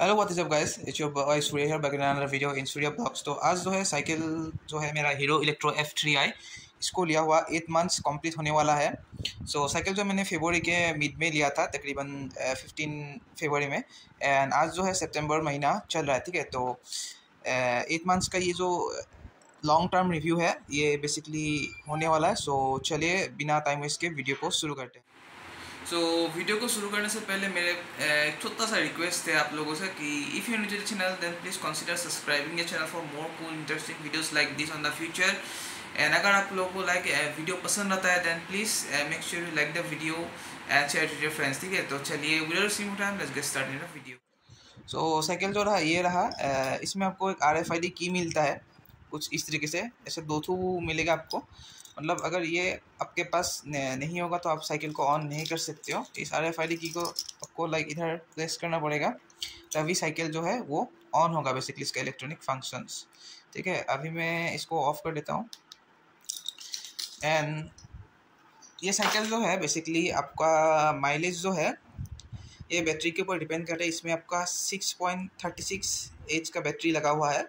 Hello what is up guys it's your boy Surya here back in another video in Surya vlogs तो आज जो है cycle जो है मेरा Hero electro F three I इसको लिया हुआ एट मंथ्स कंप्लीट होने वाला है। सो so, साइकिल जो मैंने फेबररी के मिड में लिया था तकरीबन फिफ्टीन फेबररी में। एंड आज जो है सितंबर महीना चल रहा है ठीक है? तो एट मंथ्स का ये जो लॉन्ग टर्म रिव्यू है ये बेसिकली होने वाला है। सो so, चलिए बिना टाइम वेस्ट के वीडियो को शुरू करते हैं। सो so, वीडियो को शुरू करने से पहले मेरे एक छोटा सा रिक्वेस्ट है आप लोगों से कि if you new channel then please consider subscribing ये channel for more cool interesting videos like this on the future and अगर आप लोगों को लाइक वीडियो पसंद आता है then please make sure you like the video and share to your friends ठीक है? तो चलिए video see time let's get start in the video so cycle जो रहा ये रहा इसमें आपको एक आर की मिलता है कुछ इस तरीके से ऐसे दो थू मिलेगा आपको। मतलब अगर ये आपके पास नहीं होगा तो आप साइकिल को ऑन नहीं कर सकते हो। इस आर एफ़ आई की को आपको लाइक इधर प्लेस करना पड़ेगा, तभी साइकिल जो है वो ऑन होगा बेसिकली इसका इलेक्ट्रॉनिक फ़ंक्शंस ठीक है, अभी मैं इसको ऑफ़ कर देता हूँ। एंड ये साइकिल जो है बेसिकली आपका माइलेज जो है, ये बैटरी के ऊपर डिपेंड करता है। इसमें आपका six point thirty six H का बैटरी लगा हुआ है।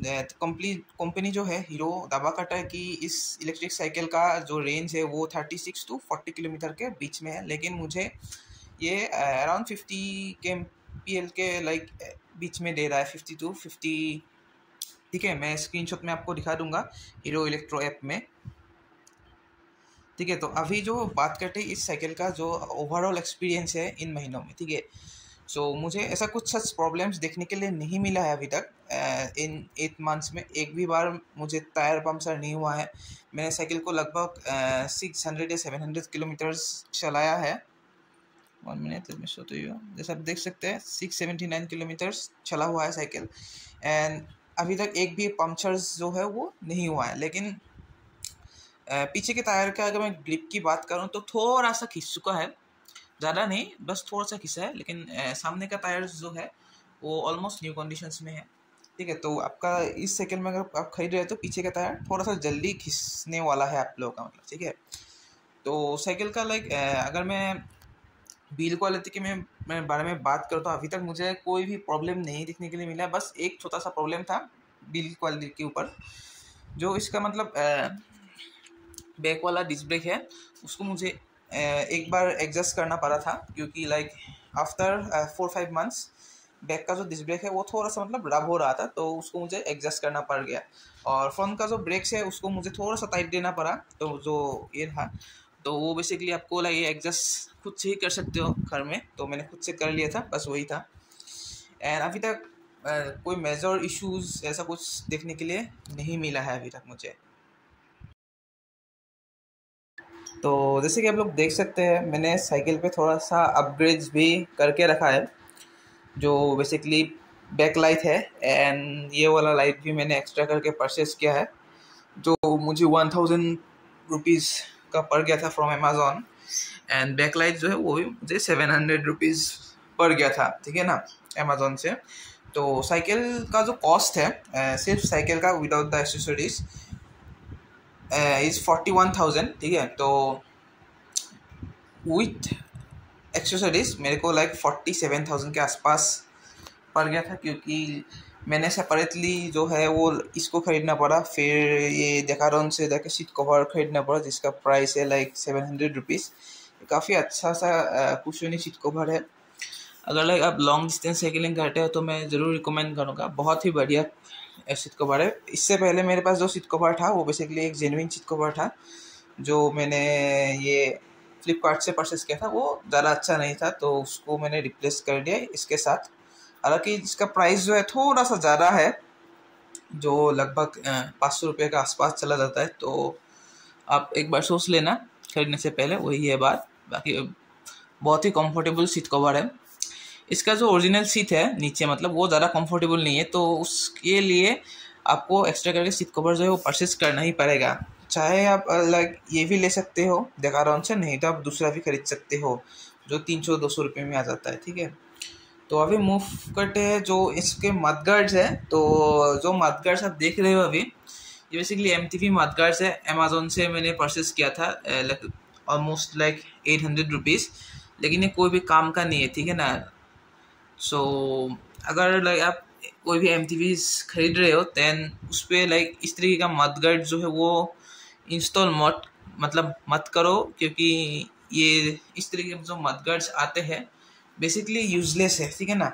कंप्लीट कंपनी जो है हीरो दावा करता है कि इस इलेक्ट्रिक साइकिल का जो रेंज है, वो thirty six to forty kilometre के बीच में है। लेकिन मुझे ये अराउंड फिफ्टी के पी एल के लाइक बीच में दे रहा है फिफ्टी टू फिफ्टी ठीक है, मैं स्क्रीनशॉट में आपको दिखा दूँगा हीरो इलेक्ट्रो ऐप में। ठीक है तो अभी जो बात करते हैं, इस साइकिल का जो ओवरऑल एक्सपीरियंस है इन महीनों में, ठीक है। सो so, मुझे ऐसा कुछ सच प्रॉब्लम्स देखने के लिए नहीं मिला है अभी तक। इन एट मंथ्स में एक भी बार मुझे टायर पंक्चर नहीं हुआ है। मैंने साइकिल को लगभग सिक्स हंड्रेड या सेवन हंड्रेड किलोमीटर्स चलाया है। वन मिनट में सो तो जैसे आप देख सकते हैं सिक्स सेवेंटी नाइन किलोमीटर्स चला हुआ है साइकिल एंड अभी तक एक भी पंक्चर्स जो है वो नहीं हुआ है। लेकिन पीछे के टायर का अगर मैं ग्रिप की बात करूँ तो थोड़ा सा खिंच चुका है। ज़्यादा नहीं, बस थोड़ा सा खिसा है, लेकिन सामने का टायर्स जो है, वो ऑलमोस्ट न्यू कंडीशंस में है। ठीक है तो आपका इस सेकंड में अगर आप खरीद रहे हो तो पीछे का टायर थोड़ा सा जल्दी खिसने वाला है आप लोगों का मतलब ठीक है? तो साइकिल का लाइक अगर मैं बिल क्वालिटी के में, मैं बारे में बात करूँ तो अभी तक मुझे कोई भी प्रॉब्लम नहीं दिखने के लिए मिला बस एक छोटा सा प्रॉब्लम था बिल क्वालिटी के ऊपर, जो इसका मतलब बैक वाला डिस्क ब्रेक है, उसको मुझे एक बार एडजस्ट करना पड़ा था, क्योंकि like after four five months back का जो डिस्क ब्रेक है, वो थोड़ा सा मतलब रब हो रहा था तो उसको मुझे एडजस्ट करना पड़ गया। और फ्रंट का जो ब्रेक्स है, उसको मुझे थोड़ा सा टाइट देना पड़ा तो जो ये था तो वो बेसिकली आपको लाइक एडजस्ट खुद से ही कर सकते हो घर में तो मैंने खुद से कर लिया था, बस वही था। एंड अभी तक कोई मेजर इश्यूज़ ऐसा कुछ देखने के लिए नहीं मिला है अभी तक मुझे। तो जैसे कि आप लोग देख सकते हैं, मैंने साइकिल पे थोड़ा सा अपग्रेड्स भी करके रखा है, जो बेसिकली बैक लाइट है एंड ये वाला लाइट भी मैंने एक्स्ट्रा करके परचेस किया है, जो मुझे वन थाउज़ेंड रुपीज़ का पड़ गया था from Amazon and back light जो है वो भी मुझे सेवन हंड्रेड रुपीज़ पड़ गया था, ठीक है ना अमेज़ोन से। तो साइकिल का जो कॉस्ट है सिर्फ़ साइकिल का without the accessories is forty one thousand ठीक है? तो विथ एक्सेसरीज मेरे को लाइक फोर्टी सेवन थाउज़ेंड के आसपास पड़ गया था क्योंकि मैंने सेपरेटली जो है वो इसको ख़रीदना पड़ा। फिर ये देखारोन से जाके सीट कवर ख़रीदना पड़ा, जिसका प्राइस है लाइक सेवन हंड्रेड रुपीज़ काफ़ी अच्छा सा कुशनी सीट कवर है। अगर लाइक आप लॉन्ग डिस्टेंस साइकिलिंग करते हो तो मैं ज़रूर रिकमेंड करूँगा। बहुत ही बढ़िया। सीट कवर है। इससे पहले मेरे पास जो सीट कवर था, वो बेसिकली एक जेनविन सीट कवर था, जो मैंने ये फ्लिपकार्ट से परचेस किया था, वो ज़्यादा अच्छा नहीं था तो उसको मैंने रिप्लेस कर दिया इसके साथ। हालाँकि इसका प्राइस जो है थोड़ा सा ज़्यादा है, जो लगभग पाँच सौ रुपये के आसपास चला जाता है तो आप एक बार सोच लेना, खरीदने से पहले, वही है बात। बाकी बहुत ही कंफर्टेबल सीट कवर है। इसका जो ओरिजिनल सीट है नीचे मतलब वो ज़्यादा कंफर्टेबल नहीं है तो उसके लिए आपको एक्स्ट्रा करके सीट कवर जो है वो परचेस करना ही पड़ेगा। चाहे आप लाइक ये भी ले सकते हो देखा रहा से, नहीं तो आप दूसरा भी खरीद सकते हो, जो तीन सौ, दो सौ रुपये में आ जाता है, ठीक है? तो अभी मूव करते हैं, जो इसके मदगार्ड्स है तो जो मदगार्ड्स आप देख रहे हो अभी, ये बेसिकली एम टी मदगार्ड्स है। अमेजोन से मैंने परचेस किया था almost like eight hundred rupees लेकिन ये कोई भी काम का नहीं है, ठीक है ना? सो अगर लाइक आप कोई भी एम खरीद रहे हो दैन उस पर लाइक इस तरीके का मदगर्ड जो है वो इंस्टॉल मत मतलब मत करो, क्योंकि ये इस तरीके के जो मदगर्ड्स आते हैं बेसिकली यूजलेस है, ठीक है ना?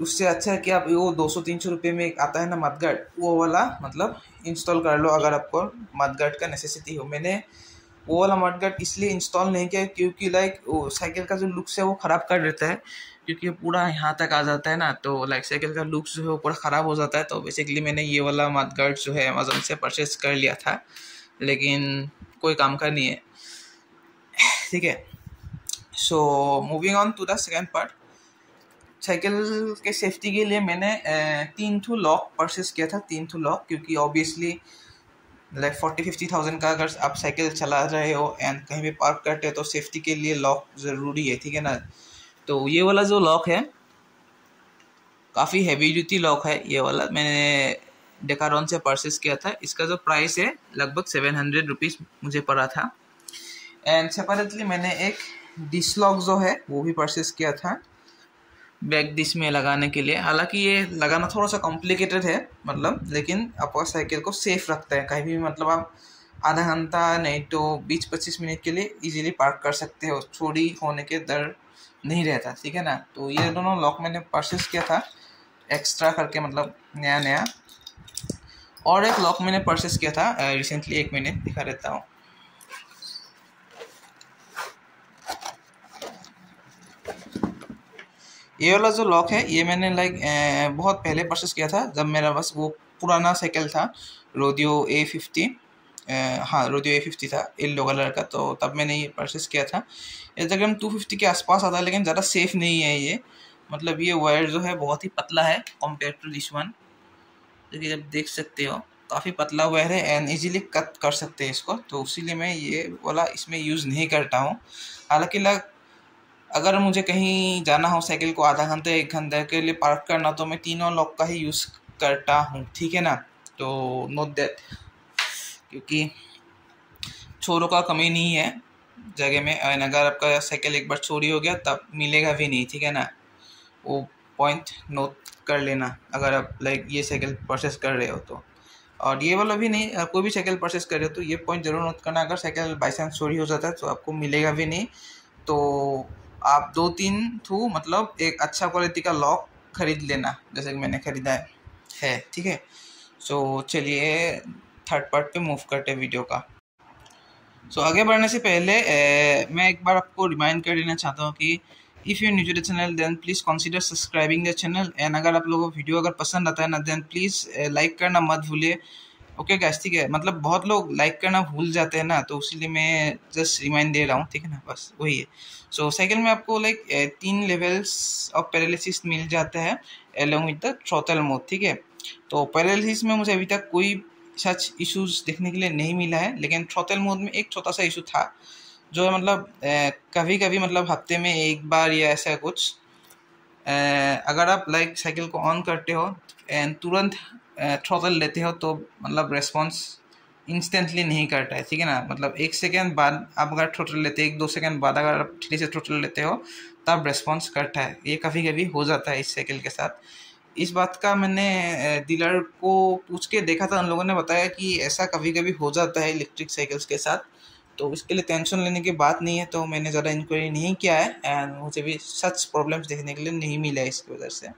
उससे अच्छा है कि आप वो दो सौ, तीन सौ रुपये में एक आता है ना मदगर्ड वो वाला मतलब इंस्टॉल कर लो, अगर आपको मदगर्ड का नेसेसिटी हो। मैंने वो वाला मडगार्ड इसलिए इंस्टॉल नहीं किया क्योंकि लाइक साइकिल का जो लुक्स है वो ख़राब कर देता है, क्योंकि पूरा यहाँ तक आ जाता है ना तो लाइक साइकिल का लुक्स जो है वो पूरा ख़राब हो जाता है तो बेसिकली मैंने ये वाला मदगार्ड जो है अमेजोन से परचेज कर लिया था, लेकिन कोई काम का नहीं है। ठीक है। So moving on to the second part cycle के सेफ्टी के लिए मैंने तीन टू लॉक परचेस किया था, तीन टू लॉक क्योंकि obviously like forty fifty thousand का अगर आप साइकिल चला रहे हो एंड कहीं भी पार्क करते हो तो सेफ्टी के लिए लॉक ज़रूरी है, ठीक है ना? तो ये वाला जो लॉक है, काफ़ी हैवी ड्यूटी लॉक है। ये वाला मैंने डेकारोन से परचेस किया था। इसका जो प्राइस है, लगभग सेवन हंड्रेड रुपीज़ मुझे पड़ा था। एंड सेपरेटली मैंने एक डिस लॉक जो है, वो भी परचेस किया था। बैक डिश में लगाने के लिए। हालाँकि ये लगाना थोड़ा सा कॉम्प्लिकेटेड है मतलब लेकिन आपका साइकिल को सेफ़ रखता है। कहीं भी मतलब आप आधा घंटा नहीं तो बीस पच्चीस मिनट के लिए इजीली पार्क कर सकते हो। चोरी होने के डर नहीं रहता, ठीक है ना? तो ये दोनों लॉक मैंने परचेस किया था एक्स्ट्रा करके मतलब नया नया और एक लॉक मैंने परचेस किया था रिसेंटली एक महीने, दिखा देता हूँ। ये वाला जो लॉक है, ये मैंने लाइक बहुत पहले परचेस किया था, जब मेरा बस वो पुराना साइकिल था रोडियो ए फिफ्टी हाँ रोडियो ए फिफ्टी था येल्लो कलर का तो तब मैंने ये परचेस किया था। तकरीबन टू फिफ्टी के आसपास आता है, लेकिन ज़्यादा सेफ़ नहीं है ये। मतलब ये वायर जो है, बहुत ही पतला है कंपेयर टू दिस वन देखिए, जब देख सकते हो, काफ़ी पतला वायर है एंड इजीली कट कर सकते हैं इसको। तो इसीलिए मैं ये वाला इसमें यूज़ नहीं करता हूँ। हालाँकि लग अगर मुझे कहीं जाना हो साइकिल को आधा घंटे, एक घंटे के लिए पार्क करना तो मैं तीनों लॉक का ही यूज़ करता हूँ, ठीक है ना? तो नोट दैट क्योंकि छोरों का कमी नहीं है जगह में। एंड अगर आपका साइकिल एक बार चोरी हो गया, तब मिलेगा भी नहीं, ठीक है ना? वो पॉइंट नोट कर लेना, अगर आप लाइक ये साइकिल परचेस कर रहे हो तो। और ये वाला भी नहीं कोई भी साइकिल परचेस कर रहे हो तो ये पॉइंट ज़रूर नोट करना। अगर साइकिल बाई चांस चोरी हो जाता है तो आपको मिलेगा भी नहीं। तो आप दो तीन थू मतलब एक अच्छा क्वालिटी का लॉक खरीद लेना जैसे कि मैंने खरीदा है। है ठीक है? सो चलिए थर्ड पार्ट पे मूव करते हैं वीडियो का। सो so, आगे बढ़ने से पहले ए, मैं एक बार आपको रिमाइंड कर देना चाहता हूँ कि if you new to the channel then please consider subscribing the channel and अगर आप लोगों को वीडियो अगर पसंद आता है ना देन प्लीज़ लाइक करना मत भूलिए। ओके गैस ठीक है। मतलब बहुत लोग लाइक करना भूल जाते हैं ना तो इसीलिए मैं जस्ट रिमाइंड दे रहा हूँ ठीक है ना? बस वही है। सो so, साइकिल में आपको लाइक तीन लेवल्स ऑफ़ पैरालिसिस मिल जाता है along with the throttle mode ठीक है? तो पैरालिसिस में मुझे अभी तक कोई सच इशूज़ देखने के लिए नहीं मिला है लेकिन थ्रोटल मोड में एक छोटा सा इशू था जो मतलब कभी कभी मतलब हफ़्ते में एक बार या ऐसा कुछ अगर आप लाइक साइकिल को ऑन करते हो एंड तुरंत थ्रोटल लेते हो तो मतलब रेस्पॉन्स इंस्टेंटली नहीं करता है, ठीक है ना? मतलब एक सेकेंड बाद आप अगर थ्रोटल लेते, एक दो सेकेंड बाद अगर आप ठीक से थ्रोटल लेते हो, तब रेस्पॉन्स करता है। ये कभी कभी हो जाता है इस साइकिल के साथ। इस बात का मैंने डीलर को पूछ के देखा था। उन लोगों ने बताया कि ऐसा कभी कभी हो जाता है इलेक्ट्रिक साइकिल्स के साथ। तो इसके लिए टेंशन लेने की बात नहीं है तो मैंने ज़्यादा इंक्वायरी नहीं किया है। एंड मुझे भी सच प्रॉब्लम्स देखने के लिए नहीं मिला इसकी वजह से।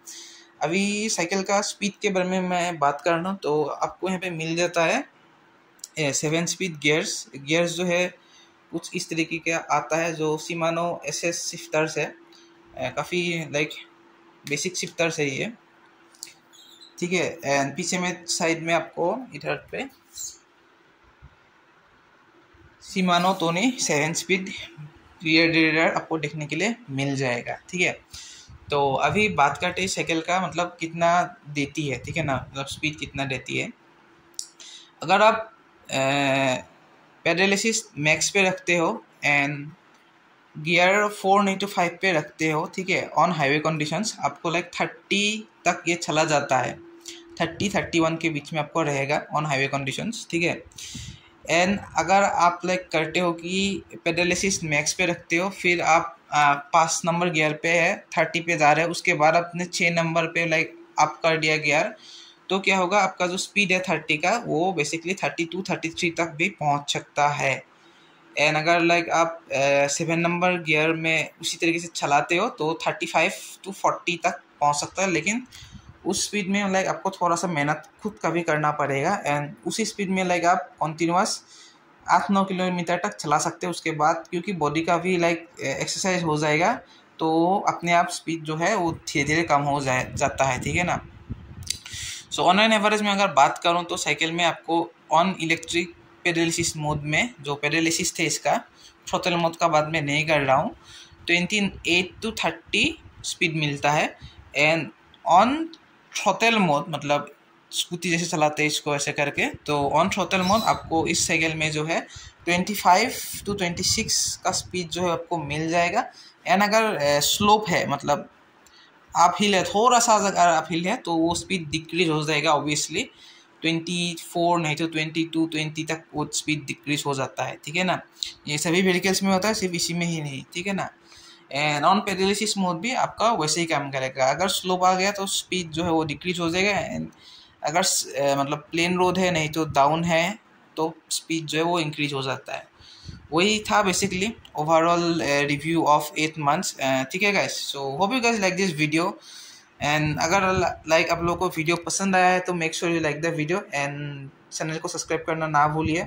अभी साइकिल का स्पीड के बारे में मैं बात कर रहा हूँ तो आपको यहाँ पे मिल जाता है सेवन स्पीड गियर्स गियर्स जो है, कुछ इस तरीके का आता है जो सीमानो एस एस शिफ्टर्स है। काफ़ी लाइक बेसिक शिफ्टर्स है ये। ठीक है एंड पीछे में साइड में आपको, इधर पे Shimano Tourney seven speed rear आपको देखने के लिए मिल जाएगा। ठीक है तो अभी बात करते हैं साइकिल का मतलब कितना देती है, ठीक है ना? मतलब स्पीड कितना देती है। अगर आप पेडलिसिस मैक्स पे रखते हो एंड गियर फोर नहीं फाइव पे रखते हो, ठीक है ऑन हाईवे कंडीशंस आपको लाइक थर्टी तक ये चला जाता है। थर्टी थर्टी वन के बीच में आपको रहेगा ऑन हाईवे कंडीशंस ठीक है? एंड अगर आप लाइक करते हो कि पेडलिसिस मैक्स पे रखते हो, फिर आप पाँच नंबर गियर पे है थर्टी पे जा रहा है, उसके बाद आपने छः नंबर पे लाइक अप कर दिया गियर। तो क्या होगा, आपका जो स्पीड है थर्टी का, वो basically thirty to thirty three तक भी पहुँच सकता है। एंड अगर लाइक आप सेवन नंबर गियर में उसी तरीके से चलाते हो तो थर्टी फाइव टू फोर्टी तक पहुँच सकता है। लेकिन उस स्पीड में लाइक आपको थोड़ा सा मेहनत खुद का भी करना पड़ेगा। एंड उसी स्पीड में लाइक आप कॉन्टीन्यूस आठ नौ किलोमीटर तक चला सकते हैं उसके बाद, क्योंकि बॉडी का भी लाइक एक्सरसाइज हो जाएगा तो अपने आप स्पीड जो है, वो धीरे धीरे कम हो जाए, जाता है, ठीक है ना? सो ऑनलाइन एवरेज में अगर बात करूँ तो साइकिल में आपको ऑन इलेक्ट्रिक पेडलिसिस मोड में, जो पेडलिसिस थे इसका थ्रोटल मोड का बाद में नहीं कर रहा हूँ twenty eight to thirty speed मिलता है। एंड ऑन थ्रोटल मोड मतलब स्कूटी जैसे चलाते हैं इसको ऐसे करके। तो ऑन थ्रोटल मोड आपको इस साइकिल में जो है twenty five to twenty six का स्पीड जो है आपको मिल जाएगा। एंड अगर स्लोप है मतलब आप हिल है थोड़ा सा अगर आप हिल है तो वो स्पीड डिक्रीज हो जाएगा ऑब्वियसली ट्वेंटी फोर नहीं तो ट्वेंटी टू ट्वेंटी तक वो स्पीड डिक्रीज हो जाता है, ठीक है ना? ये सभी व्हीकल्स में होता है, सिर्फ़ इसी में ही नहीं, ठीक है ना? एंड ऑन पेडलिसिस मोड भी आपका वैसे ही काम करेगा। अगर स्लोप आ गया तो स्पीड जो है वो डिक्रीज हो जाएगा एंड अगर मतलब प्लेन रोड है, नहीं तो डाउन है तो स्पीड जो है वो इंक्रीज हो जाता है। वही था basically overall review of eight months ठीक है guys so hope you guys like this video and अगर लाइक आप लोगों को वीडियो पसंद आया है तो make sure you like the video and channel को सब्सक्राइब करना ना भूलिए।